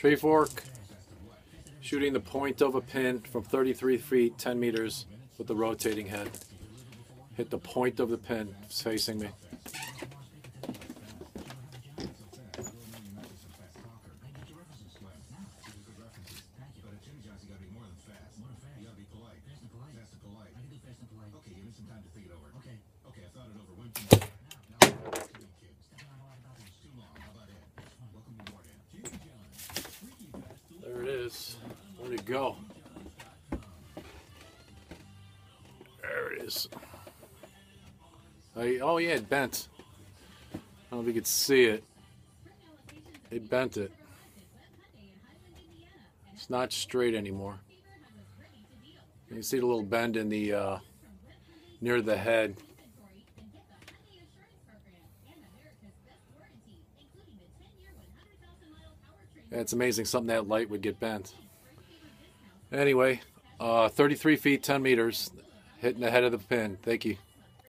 Treefork, shooting the point of a pin from 33 feet, 10 meters with the rotating head. Hit the point of the pin facing me. Is. Where'd it go? There it is. Oh yeah, it bent. I don't know if you could see it. It bent it. It's not straight anymore. You can see the little bend in the uh, near the head. It's amazing something that light would get bent. Anyway, uh, 33 feet, 10 meters, hitting the head of the pin. Thank you.